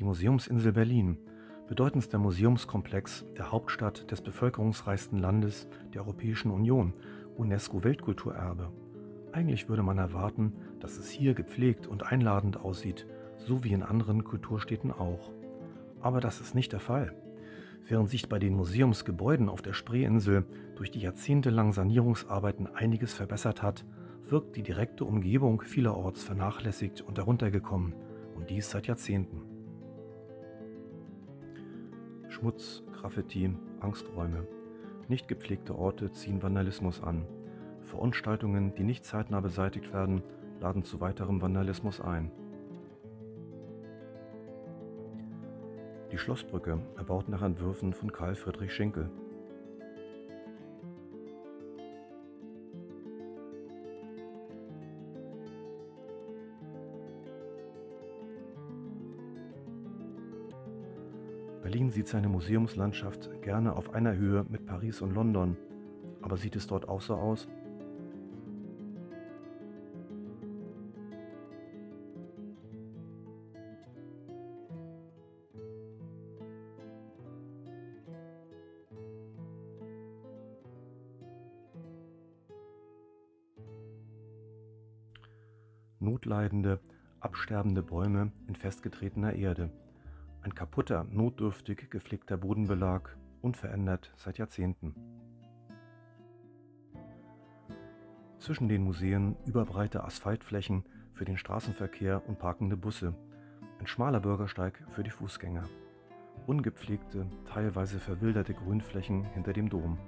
Die Museumsinsel Berlin, bedeutendster Museumskomplex der Hauptstadt des bevölkerungsreichsten Landes der Europäischen Union, UNESCO-Weltkulturerbe. Eigentlich würde man erwarten, dass es hier gepflegt und einladend aussieht, so wie in anderen Kulturstädten auch. Aber das ist nicht der Fall. Während sich bei den Museumsgebäuden auf der Spreeinsel durch die jahrzehntelangen Sanierungsarbeiten einiges verbessert hat, wirkt die direkte Umgebung vielerorts vernachlässigt und heruntergekommen, und dies seit Jahrzehnten. Schmutz, Graffiti, Angsträume. Nicht gepflegte Orte ziehen Vandalismus an. Verunstaltungen, die nicht zeitnah beseitigt werden, laden zu weiterem Vandalismus ein. Die Schlossbrücke, erbaut nach Entwürfen von Karl Friedrich Schinkel. Berlin sieht seine Museumslandschaft gerne auf einer Höhe mit Paris und London. Aber sieht es dort auch so aus? Notleidende, absterbende Bäume in festgetretener Erde. Ein kaputter, notdürftig gepflegter Bodenbelag, unverändert seit Jahrzehnten. Zwischen den Museen überbreite Asphaltflächen für den Straßenverkehr und parkende Busse, ein schmaler Bürgersteig für die Fußgänger, ungepflegte, teilweise verwilderte Grünflächen hinter dem Dom.